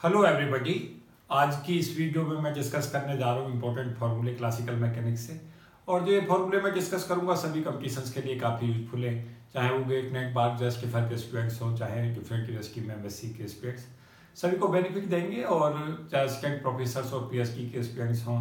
Hello everybody आज की इस वीडियो में मैं डिस्कस करने जा रहा हूँ इंपॉर्टेंट फार्मूले क्लासिकल मैकेनिक्स से। और जो ये फार्मूले मैं डिस्कस करूँगा, सभी कंपटीशंस के लिए काफ़ी यूजफुल है। चाहे वो गेट नेट बार जस्ट के के स्टूडेंट्स हों, चाहे डिफरेंट यूनिवर्सिटी में एम के स्टूडेंट्स सभी को बेनिफिट देंगे और चाहे असिस्टेंट प्रोफेसर और पी के स्टूडेंट्स हों,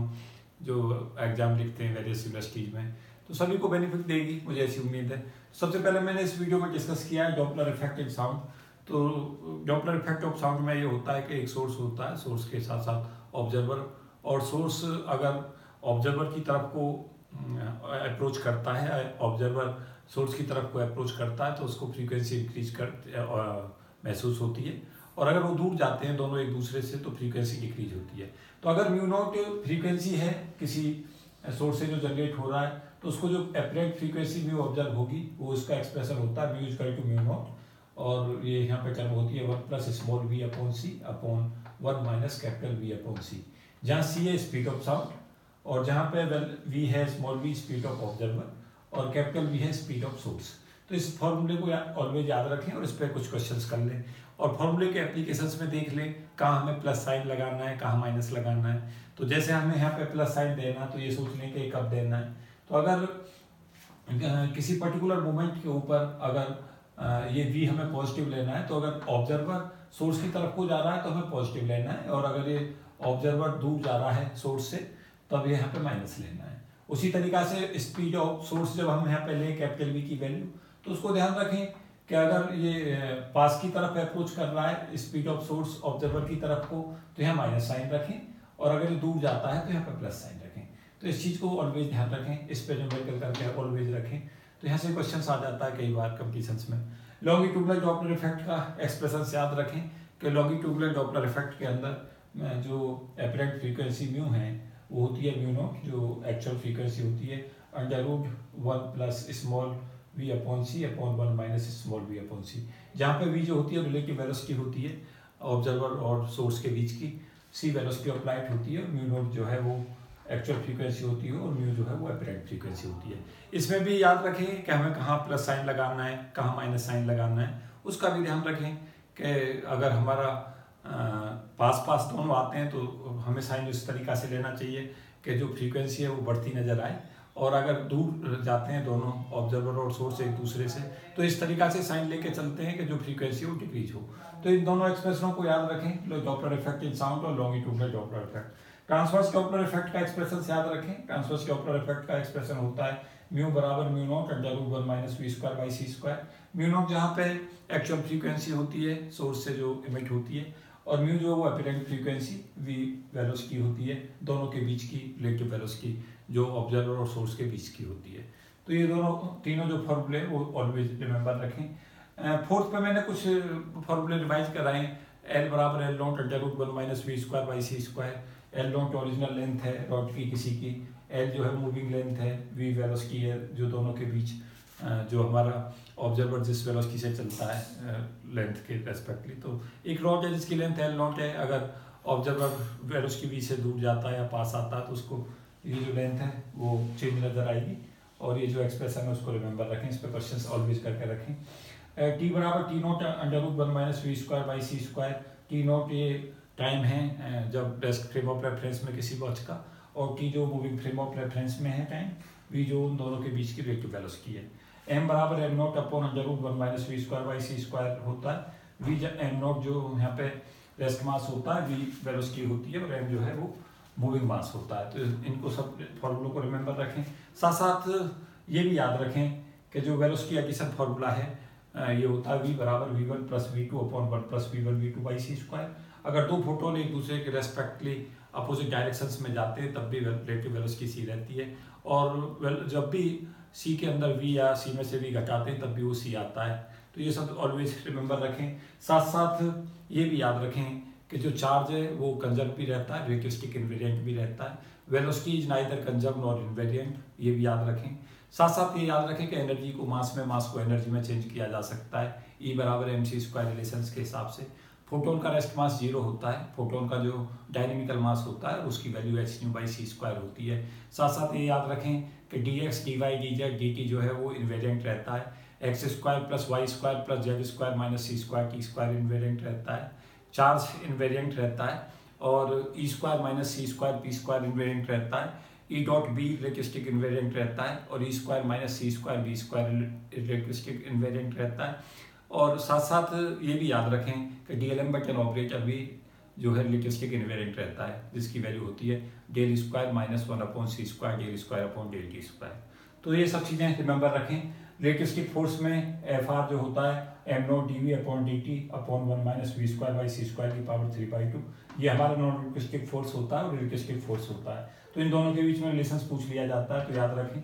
जो एग्ज़ाम लिखते हैं वेरियस यूनिवर्सिटीज़ में तो सभी को बेनिफिट देगी। मुझे ऐसी उम्मीद है। सबसे पहले मैंने इस वीडियो में डिस्कस किया है डॉपलर इफ़ेक्ट इन साउंड तो डॉपलर इफ़ेक्ट ऑफ़ साउंड में ये होता है कि एक सोर्स होता है, सोर्स के साथ साथ ऑब्जर्वर, और सोर्स अगर ऑब्जर्वर की तरफ़ को अप्रोच करता है, ऑब्जर्वर सोर्स की तरफ़ को अप्रोच करता है तो उसको फ्रीक्वेंसी इंक्रीज कर महसूस होती है। और अगर वो दूर जाते हैं दोनों एक दूसरे से तो फ्रीक्वेंसी डिक्रीज होती है। तो अगर म्यू नॉट फ्रीक्वेंसी है किसी सोर्स से जो जनरेट हो रहा है तो उसको जो अप्रेंट फ्रीक्वेंसी म्यू ऑब्ज़र्व होगी, वो उसका एक्सप्रेशन होता है mu is to mu naught और ये यहाँ पे टर्म होती है one plus small V upon C upon one minus capital V upon C. जहाँ सी है स्पीड ऑफ़ साउंड और जहाँ पे वेल वी है small V speed of observer और कैपिटल वी है स्पीड ऑफ़ सोर्स। तो इस फॉर्मूले को ऑलवेज याद रखें और इस पर कुछ क्वेश्चंस कर लें और फॉर्मूले के एप्लीकेशंस में देख लें कहाँ हमें प्लस साइन लगाना है, कहाँ माइनस लगाना है। तो जैसे हमें यहाँ पे प्लस साइन देना तो ये सोच लें कि कब देना है। तो अगर किसी पर्टिकुलर मोमेंट के ऊपर अगर ये वी हमें पॉजिटिव लेना है तो अगर ऑब्जर्वर सोर्स की तरफ़ को जा रहा है तो हमें पॉजिटिव लेना है, और अगर ये ऑब्जर्वर दूर जा रहा है सोर्स से, तब यहाँ पे माइनस लेना है। उसी तरीका से स्पीड ऑफ़ सोर्स जब हम यहाँ पे लें कैपिटल वी की वैल्यू तो उसको ध्यान रखें कि अगर ये पास की तरफ़ अप्रोच कर रहा है स्पीड ऑफ़ सोर्स ऑब्जर्वर की तरफ़ को तो यहाँ माइनस साइन रखें, और अगर ये दूर जाता है तो यहाँ पर प्लस साइन रखें। तो इस चीज़ को ऑलवेज ध्यान रखें, इस पर न्यूमेरिकल करके ऑलवेज रखें तो यहाँ से क्वेश्चन आ जाता है कई बार कंपटीशंस में। लॉन्गिट्यूबुलर डॉपलर इफ़ेक्ट का एक्सप्रेशन याद रखें कि लॉन्गिट्यूबुलर डॉपलर इफ़ेक्ट के अंदर जो एपरेंट फ्रीक्वेंसी म्यू है, वो होती है म्यू नॉट जो एक्चुअल फ्रीक्वेंसी होती है। Under root one plus small V upon C upon one minus small V upon C जहाँ पे वी जो होती है रिलेटिव वेलोसिटी होती है ऑब्जर्वर और सोर्स के बीच की। सी वेलोसिटी लाइट होती है म्यू नॉट जो है वो एक्चुअल फ्रीक्वेंसी होती है और म्यू जो है वो अपेरेंट फ्रीक्वेंसी होती है। इसमें भी याद रखें कि हमें कहाँ प्लस साइन लगाना है, कहाँ माइनस साइन लगाना है। उसका भी ध्यान रखें कि अगर हमारा पास पास दोनों आते हैं तो हमें साइन इस तरीका से लेना चाहिए कि जो फ्रीक्वेंसी है वो बढ़ती नज़र आए। और अगर दूर जाते हैं दोनों ऑब्जर्वर और सोर्स एक दूसरे से तो इस तरीका से साइन लेके चलते हैं कि जो फ्रीक्वेंसी हो डिक्रीज हो। तो इन दोनों एक्सप्रेशनों को याद रखें डॉपलर इफ़ेक्ट इन साउंड और longitudinal Doppler effect transverse Doppler effect का एक्सप्रेशन याद रखें। ट्रांसवर्स डॉपलर इफ़ेक्ट का एक्सप्रेशन होता है म्यू बराबर mu naught under root one minus V square by C square mu naught जहाँ पे एक्चुअल फ्रीक्वेंसी होती है सोर्स से जो इमिट होती है, और म्यू जो वो अपेरेंट फ्रीक्वेंसी वी वैल्यूज़ की होती है, दोनों के बीच की रिलेटिव वैल्यूज़ की, जो ऑब्जर्वर और सोर्स के बीच की होती है। तो ये दोनों, तीनों जो फॉर्मूले वो ऑलवेज रिमेंबर रखें। फोर्थ पे मैंने कुछ फॉर्मूले रिवाइज कराए। एल बराबर L naught under root one minus V square by C square L naught original length है रॉड की किसी की. एल जो है मूविंग लेंथ है वी वेलोस की है, जो दोनों के बीच जो हमारा ऑब्जर्वर जिस वेलोसिटी से चलता है लेंथ के रेस्पेक्टली तो एक रॉड है जिसकी लेंथ एल नॉट है. अगर ऑब्जर्वर वेलोसिटी वी से दूर जाता है या पास आता है तो उसको ये जो लेंथ है, वो चेंज नज़र आएगी. और ये जो एक्सप्रेशन है, उसको रिमेंबर रखें. इस पर क्वेश्चन ऑलवेज करके रखें. टी बराबर T naught under root one minus V square by C square T naught ये टाइम है जब डेस्क फ्रेम ऑफ़ रेफरेंस में किसी वॉच का, और टी जो मूविंग फ्रेम ऑफ़ रेफरेंस में है टाइम वी जो उन दोनों के बीच की रिलेटिव वेलोसिटी है। एम बराबर M naught upon under root one minus V square by C square होता है। वी जब एम नोट जो यहाँ पे रेस्ट मास होता है वी वेलोसिटी होती है, और एम जो है वो मूविंग मास होता है। तो इनको सब फॉर्मूलों को रिमेंबर रखें। साथ साथ ये भी याद रखें कि जो वेलोसिटी एडिशन फार्मूला है ये होता है वी बराबर V one plus V two upon one plus V one V two by C square अगर दो फोटोन एक दूसरे के रेस्पेक्टली अपोजिट डायरेक्शंस में जाते हैं, तब भी रिलेटिव वेलोसिटी सी रहती है। और जब भी सी के अंदर वी या सी में से वी घटाते हैं, तब भी वो सी आता है। तो ये सब ऑलवेज रिमेंबर रखें। साथ साथ ये भी याद रखें कि जो चार्ज है, वो कंजर्व भी रहता है रिलेटिविस्टिक इन्वेरियंट भी रहता है। Velocity is neither conserve nor invariant ये भी याद रखें। साथ साथ ये याद रखें कि एनर्जी को मास में मास को एनर्जी में चेंज किया जा सकता है। ई e बराबर एम सी स्क्वायर रिलेशन के हिसाब से। फोटोन का रेस्ट मास ज़ीरो होता है फोटोन का जो डायनेमिकल मास होता है, उसकी value H nu by C square होती है। साथ साथ ये याद रखें कि D X D Y D Z D T जो है वो इन्वेरियंट रहता है। X square plus Y square plus Z square minus C square T square invariant रहता है। चार्ज इन्वेरियंट रहता है और E square minus C square P square invariant रहता है। E dot B electrostatic invariant रहता है और E square minus C square B square electrostatic invariant रहता है। और साथ साथ ये भी याद रखें कि D L M button operator भी जो है इलेक्ट्रिस्टिक इन्वेरियंट रहता है, जिसकी वैल्यू होती है del square minus one upon C square del square upon del T square तो ये सब चीज़ें रिमेंबर रखें। इलेक्ट्रिस्टिक फोर्स में एफ़ आर जो होता है M naught D V upon D T upon one minus V square by C square की पावर थ्री बाई टू ये हमारा नॉन इलेक्ट्रिस्टिक फोर्स होता है और इलेक्ट्रिस्टिक फोर्स होता है। तो इन दोनों के बीच में रिलेशन पूछ लिया जाता है तो याद रखें।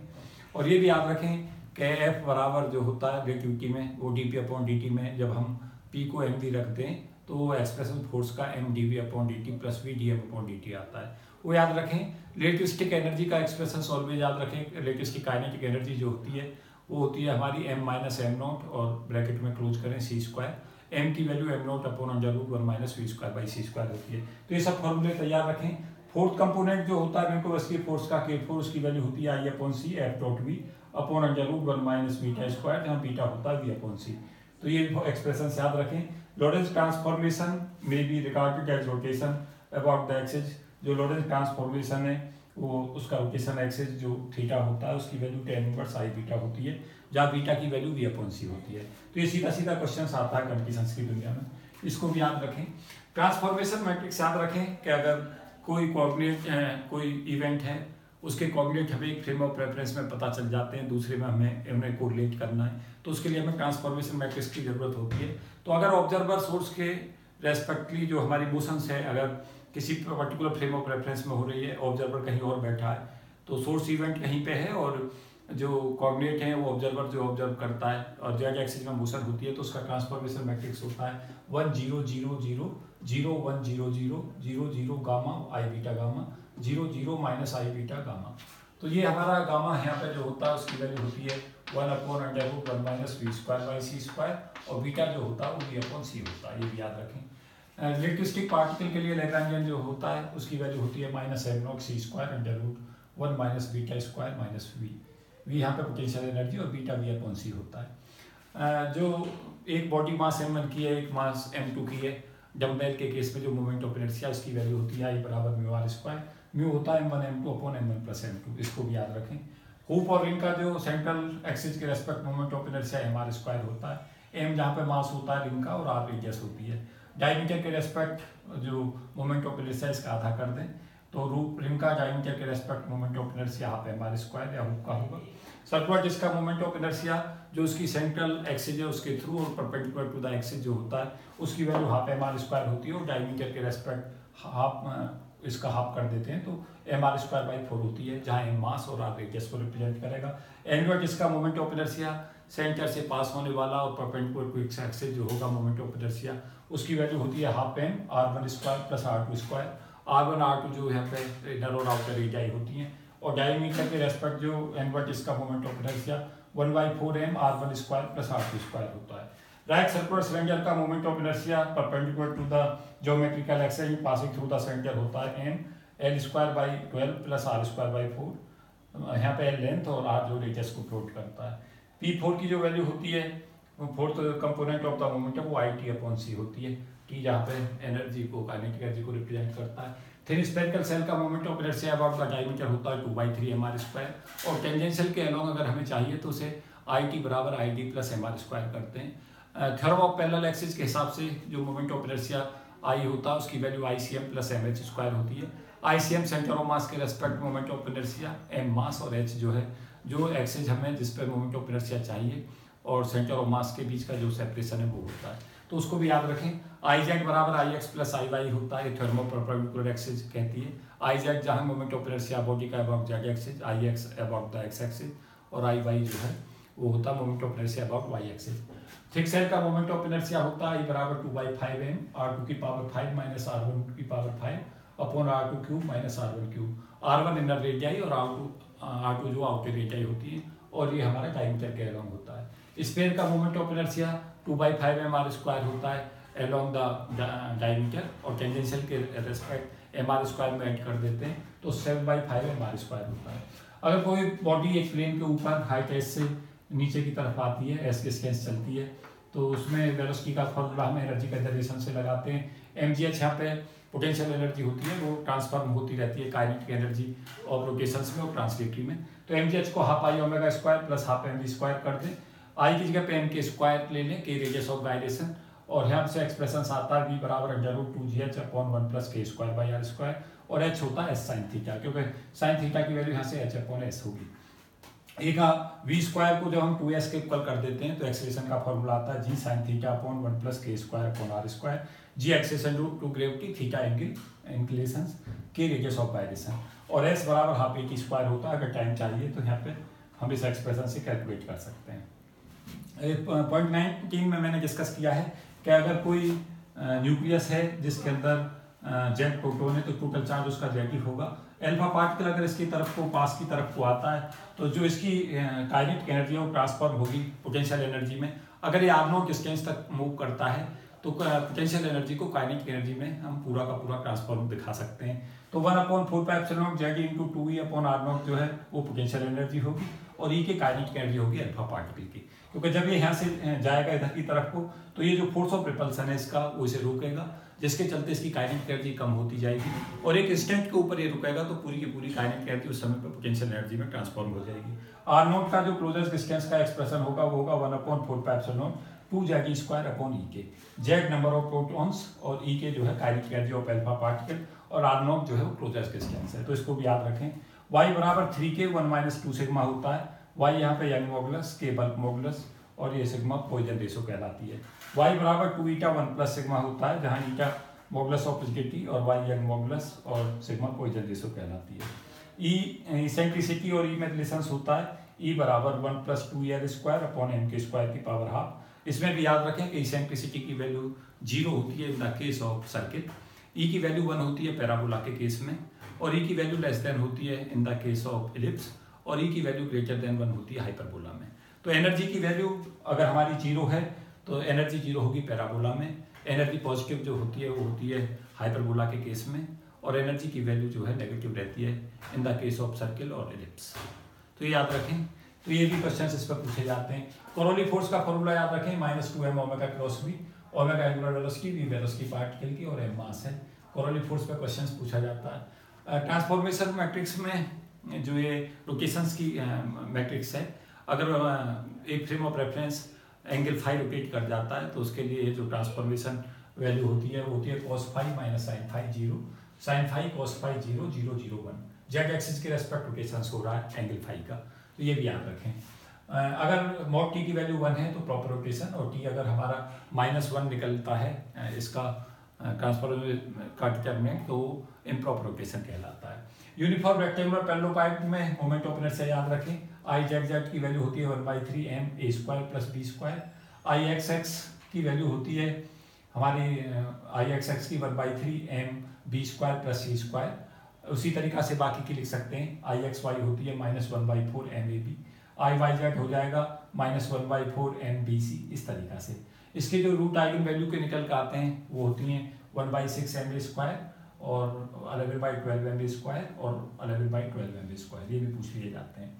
और ये भी याद रखें कि एफ़ बराबर जो होता है रिलेटिविटी में वो D P upon D T में जब हम पी को एम डी रखते हैं तो वो एक्सप्रेशन फोर्स का M D V upon D T plus V D M upon D T आता है। वो याद रखें इलेक्ट्रिस्टिक एनर्जी का एक्सप्रेशन ऑलवेज याद रखें इलेक्ट्रिस्टिक काइनेटिक एनर्जी जो होती है, वो होती है हमारी एम माइनस एम नॉट और ब्रैकेट में क्लोज करें सी स्क्वायर एम की value M naught upon under root one minus V square by C square होती है। तो ये सब फॉर्मूले तैयार रखें। फोर्थ कंपोनेंट जो होता है वेंकोवस्की फोर्स का के फोर्स की वैल्यू होती है I upon C F dot V upon under root one minus beta square, जहाँ बीटा होता है वी अपॉन सी? तो ये एक्सप्रेशन याद रखें। Lorentz transformation may be regarded as rotation about the axes जो लोरेंस ट्रांसफॉर्मेशन है, वो उसका रोटेशन एक्सिस जो थीटा होता है, उसकी value tan inverse I beta होती है, जहाँ बीटा की वैल्यू वी अपॉन सी होती है। तो ये सीधा सीधा क्वेश्चन आता है कंडीशन की दुनिया में। इसको भी याद रखें। ट्रांसफॉर्मेशन मैट्रिक्स याद रखें कि अगर कोई कोऑर्डिनेट कोई इवेंट है उसके कोऑर्डिनेट हमें एक फ्रेम ऑफ़ रेफरेंस में पता चल जाते हैं, दूसरे में हमें, उन्हें कोरिलेट करना है। तो उसके लिए हमें ट्रांसफॉर्मेशन मैट्रिक्स की ज़रूरत होती है। तो अगर ऑब्जर्वर सोर्स के रेस्पेक्टली जो हमारी मोशंस है, अगर किसी पर्टिकुलर फ्रेम ऑफ़ रेफरेंस में हो रही है ऑब्जर्वर कहीं और बैठा है तो सोर्स इवेंट कहीं पे है और जो कोऑर्डिनेट है, वो ऑब्जर्वर जो ऑब्ज़र्व करता है और जेड एक्सिस में मोशन होती है तो उसका ट्रांसफॉर्मेशन मैट्रिक्स होता है one zero zero zero zero one zero zero zero zero gamma I beta gamma zero zero minus I beta gamma. तो ये हमारा गामा यहाँ पे जो होता है, उसकी वैल्यू होती है one upon under root one minus V square by C square, और बीटा जो होता है वो वी अपॉन सी होता है, ये भी याद रखें। इलेक्ट्रिस्टिक पार्टिकल के लिए लेग्रांजियन जो होता है, उसकी वैल्यू होती है minus M naught C square under root one minus beta square minus V. V यहाँ पे पोटेंशियल एनर्जी और बीटा वी अपॉन सी होता है। जो एक बॉडी मास एम वन की है, एक मास एम टू की है डम्बेल के केस में जो मोमेंट ऑफ़ इनर्शिया उसकी वैल्यू होती है आई बराबर म्यू आर स्क्वायर म्यू होता है M one M two upon M one plus M two इसको भी याद रखें। हुप और रिंग का जो सेंट्रल एक्सिस के respect moment of inertia M R square होता है। एम जहाँ पे मास होता है रिंग का और आर रेडियस होती है। डायमीटर के रेस्पेक्ट जो मोमेंट ऑफ़ इनर्शिया इसका आधा कर दें। तो रूप रिंग का डायमीटर के रेस्पेक्ट मोमेंट ऑफ़ इनर्शिया पे एम आर स्क्वायर या हुप का होगा। सर्कुलर जिसका मोमेंट ऑफ़ इनर्शिया जो उसकी सेंट्रल एक्सिस है, उसके थ्रू और परपेंडिकुलर टू द एक्सिस जो होता है, उसकी value half M R square होती है और डायमीटर के रेस्पेक्ट हाफ़ इसका हाफ़ कर देते हैं तो M R square by four होती है, जहाँ एम मास और आर रेडियस को रिप्रेजेंट करेगा। एनवर्ट जिसका मोमेंट ऑफ़ इनर्शिया सेंटर से पास होने वाला और परपेंडिकुलर टू एक्सिस जो होगा मोमेंट ऑफ़ इनर्शिया उसकी वैल्यू होती है half M R one square plus R two square R one R two जो यहाँ पे इनर और आउटर एरियाई होती हैं। और डायमीटर के रेस्पेक्ट जो एनवर्ट इसका moment of inertia one by four M R one square plus R two square होता है। राइट सर्कुलर सिलेंडर का moment of perpendicular to the geometrical axis passing through the centre होता है M L square by twelve plus R square by four यहाँ पे L length और R जो radius को प्लोट करता है. पी फोर की जो वैल्यू होती है fourth component of the moment है, वो आई टी अपॉन सी होती है. टी जहाँ पे एनर्जी को काइनेटिक एनर्जी को रिप्रेजेंट करता है. फिर स्पेरिकल सेल का मोमेंट ऑफ़ इनर्शिया अबाउट का डायमीटर होता है two by three M R square और टेंजेंशियल के अलोंग अगर हमें चाहिए तो उसे आई टी बराबर I D plus M R square करते हैं. थर्म ऑफ़ पैरेलल एक्सिस के हिसाब से जो मोमेंट ऑफ़ इनर्शिया आई होता है उसकी value I C M plus M H square होती है। I C M centre of mass के respect moment of inertia M mass और एच जो है, जो एक्सिस हमें जिस पर मोमेंट ऑफ़ इनर्शिया चाहिए और सेंटर ऑफ़ मास के बीच का जो सेपरेशन है वो होता है। तो उसको भी याद रखें आई जेड बराबर I X plus I Y होता है थर्मो परपेंडिकुलर एक्सिस कहती है। आई जेड जहाँ मोमेंट ऑफ़ इनर्शिया बॉडी का about Z axis I X about the X axis और आई वाई जो है, वो होता है moment of inertia about Y axis thick shell का मोमेंट ऑफ़ इनर्शिया होता है बराबर two by five M R two की power five minus R one की power five upon R two cube minus R one cube R one inner radii और R two R two जो outer radii होती है, और ये हमारा diameter के अलॉन्ग होता है। स्पेयर का moment of inertia two by five M R square होता है, along द डायमीटर और टेंजेंशियल के रेस्पेक्ट एम आर स्क्वायर में ऐड कर देते हैं तो seven by five M R square होता है। अगर कोई बॉडी एक प्लेन के ऊपर हाइट एस से नीचे की तरफ़ आती है एस के स्केंस चलती है। तो उसमें वेलोसिटी का फॉर्मूला हम एनर्जी कंजर्वेशन से लगाते हैं। एम जी एच यहाँ पे पोटेंशियल एनर्जी होती है, वो ट्रांसफॉर्म होती रहती है काइनेटिक एनर्जी और लोकेशंस में और ट्रांसलेटरी में। तो एम जी एच को half I omega square plus half M V square कर दें। आई की जगह पे एम के स्क्वायर ले लें के रेडियस ऑफ़ गाइडेशन और यहाँ से एक्सप्रेशन आता है वी बराबर under root two G H upon one plus K square by R square और एच होता है एस साइन थीटा क्योंकि साइन थीटा की वैल्यू यहाँ से एच अपॉन एस होगी। एक वी स्क्वायर को जब हम टू एस के इक्वल कर देते हैं तो एक्सेलेशन का फॉर्मूला आता है G sine theta upon one plus K square upon R square G acceleration due to gravity theta angle inclination K radius of gyration और एस बराबर हाफ़ ए की स्क्वायर होता है, अगर टाइम चाहिए तो यहाँ पे हम इस एक्सप्रेशन से कैलकुलेट कर सकते हैं। पॉइंट नाइनटीन में मैंने डिस्कस किया है कि अगर कोई न्यूक्लियस है जिसके अंदर जेट प्रोटोन है तो टोटल चार्ज उसका जेड होगा। एल्फा पार्टिकल अगर इसकी तरफ़ को, पास की तरफ़ को आता है तो जो इसकी काइनेटिक एनर्जी है, वो ट्रांसफॉर्म होगी पोटेंशियल एनर्जी में। अगर ये आर नोट डिस्टेंस तक मूव करता है तो पोटेंशियल एनर्जी को काइनेटिक एनर्जी में हम पूरा का पूरा ट्रांसफॉर्म दिखा सकते हैं। तो one upon four pi naught Z into two E upon R naught जो है, वो पोटेंशियल एनर्जी होगी, और ई e के काइनेटिक एनर्जी होगी अल्फ़ा पार्टिकल की। क्योंकि जब ये यहाँ से जाएगा इधर की तरफ़ को तो ये जो फोर्स ऑफ़ रिपल्सन है इसका, वो इसे रोकेगा, जिसके चलते इसकी काइनेटिक एनर्जी कम होती जाएगी और एक इंस्टेंट के ऊपर ये रुकेगा तो पूरी की पूरी काइनेटिक एनर्जी उस समय पर पोटेंशियल एनर्जी में ट्रांसफॉर्म हो जाएगी। आर नोट का जो क्लोजेस्ट डिस्टेंस का एक्सप्रेशन होगा, वो होगा one upon four pi epsilon naught two Z square upon E के जेड नंबर ऑफ़ प्रोटॉन्स और ई e के जो है kinetic energy of alpha particle और आर नोट जो है वो क्लोजेस्ट डिस्टेंस है। तो इसको भी याद रखें। वाई बराबर थ्री के वन माइनस टू सिग्मा होता है। वाई यहाँ पे यंग मोगलस के बल्क मोगलस और ये सिग्मा पॉइजन रेशो कहलाती है। वाई बराबर two eta one plus sigma होता है जहाँ ईटा मोगलस ऑफ़ रिजिडिटी और वाई यंग मोगलस और सिग्मा पॉइजन रेशो कहलाती है। ई e, इसेंट्रिसिटी और ई में रिलेशंस होता है। ई e बराबर one plus two E R square upon M K square की पावर हाफ़ इसमें भी याद रखें कि इसेंट्रिसिटी की वैल्यू ज़ीरो होती है in the case of circuit E की वैल्यू वन होती है पैराबोला के केस में और ई e की वैल्यू लेस देन होती है in the case of ellipse और ई की वैल्यू ग्रेटर देन वन होती है हाइपरबोला में। तो एनर्जी की वैल्यू अगर हमारी ज़ीरो है तो एनर्जी ज़ीरो होगी पैराबोला में। एनर्जी पॉजिटिव जो होती है, वो होती है हाइपरबोला के केस में। और एनर्जी की वैल्यू जो है नेगेटिव रहती है in the case of circle और एलिप्स तो ये याद रखें। तो ये भी क्वेश्चन इस पर पूछे जाते हैं। कोरोली फोर्स का फॉर्मूला याद रखें। Minus two M omega cross V omega angular velocity V velocity particle की और एम मास है। कोरोली फोर्स पर क्वेश्चन पूछा जाता है। ट्रांसफॉर्मेशन मैट्रिक्स में जो ये लोकेशंस की मैट्रिक्स है, अगर एक frame of reference angle phi rotate कर जाता है तो उसके लिए जो ट्रांसफॉर्मेशन वैल्यू होती है, वो होती है cos phi minus sine phi zero sine phi cos phi zero zero zero one Z axis के रेस्पेक्ट रोटेशन हो रहा है एंगल फाइव का तो ये भी याद रखें। अगर मॉड टी की वैल्यू वन है तो प्रॉपर रोटेशन और टी अगर हमारा माइनस वन निकलता है इसका ट्रांसफॉर्मेशन का डिटर्मिनेंट तो इम्प्रॉपर रोटेशन कहलाता है। यूनिफॉर्म रेक्टेंगुलर पैरेललोपाइड में मोमेंट ऑफ़ इनर्शिया याद रखें। आई जेड जेड की वैल्यू होती है one by three M A square plus B square I X X की वैल्यू होती है हमारी आई एक्स एक्स की one by three M B square plus C square उसी तरीका से बाकी की लिख सकते हैं। आई एक्स वाई होती है minus one by four M A B I Y Z हो जाएगा minus one by four M B C इस तरीका से। इसके जो रूट आइगन वैल्यू के निकल के आते हैं, वो होती हैं one by six M A square और eleven by twelve M square और eleven by twelve M square, ये भी पूछ लिए जाते हैं।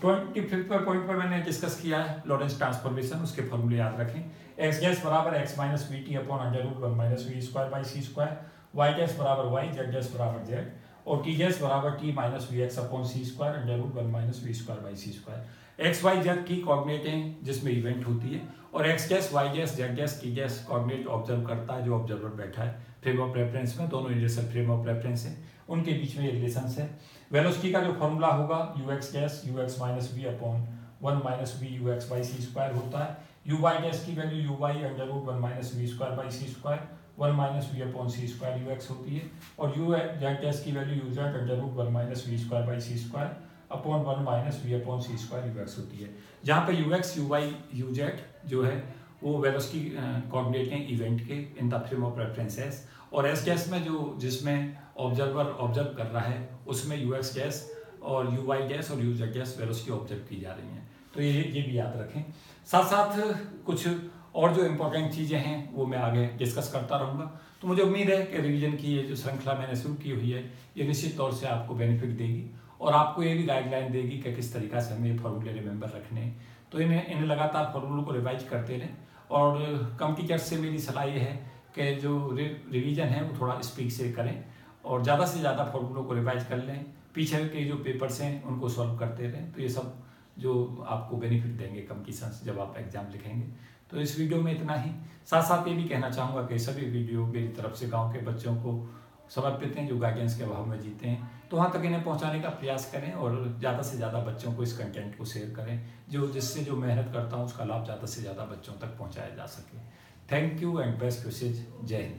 ट्वेंटी फिफ्थ पॉइंट पर मैंने डिस्कस किया है लॉरेंस ट्रांसफॉर्मेशन उसके फॉर्मूले याद रखें। एक्स गैस बराबर X minus V T upon under root one minus V square by C square Y gas बराबर वाई जेड गैस बराबर जेड और टी गैस बराबर T minus V X upon C square under root one minus V square by C square X Y Z की coordinate हैं, जिसमें event होती है, और X gas Y gas Z gas T gas coordinate observe करता है, जो observer बैठा है। फ्रेम ऑफ़ रेफरेंस में, दोनों यूनिवर्सल फ्रेम ऑफ़ रेफरेंस है। उनके बीच में ये रिलेशन है। वेलोसिटी का जो फॉर्मूला होगा U X gas U X minus V upon one minus V U X by C square होता है। यू वाई गैस की value U Y under root one minus V square by C square one minus V upon C square U X होती है। और U Z gas की value U Z under root one minus V square by C square upon one minus V upon C square U X होती है। जहाँ पे U X U Y U Z जो है, वो वेलोसिटी कोऑर्डिनेट हैं event के in the frame of references और एस गैस में जो जिसमें ऑब्जर्वर ऑब्ज़र्व कर रहा है, उसमें यू एक्स गैस और यू वाई गैस और यू जेड गैस वेलोसिटी ऑब्ज़र्व की जा रही हैं। तो ये ये भी याद रखें। साथ साथ कुछ और जो इम्पोर्टेंट चीज़ें हैं, वो मैं आगे डिस्कस करता रहूँगा। तो मुझे उम्मीद है कि रिवीजन की ये जो श्रृंखला मैंने शुरू की हुई है, ये निश्चित तौर से आपको बेनिफिट देगी और आपको ये भी गाइडलाइन देगी कि किस तरीका से हमें ये फॉर्मूले रिमेंबर रखने तो इन्हें इन्हें लगातार फॉर्मूलों को रिवाइज करते रहें और कम टीचर्स से मेरी सलाह ये है कि जो रिवीजन है वो थोड़ा स्पीड से करें और ज़्यादा से ज़्यादा फॉर्मूलों को रिवाइज कर लें। पीछे के जो पेपर्स हैं, उनको सॉल्व करते रहें। तो ये सब जो आपको बेनिफिट देंगे कंपटीशन जब आप एग्ज़ाम लिखेंगे। तो इस वीडियो में इतना ही। साथ साथ ये भी कहना चाहूँगा कि सभी वीडियो मेरी तरफ़ से गाँव के बच्चों को समर्पित हैं, जो गाइडेंस के अभाव में जीते हैं। तो वहाँ तक इन्हें पहुँचाने का प्रयास करें और ज़्यादा से ज़्यादा बच्चों को इस कंटेंट को शेयर करें, जो जिससे जो मेहनत करता हूँ, उसका लाभ ज़्यादा से ज़्यादा बच्चों तक पहुँचाया जा सके। Thank you and best wishes. Jai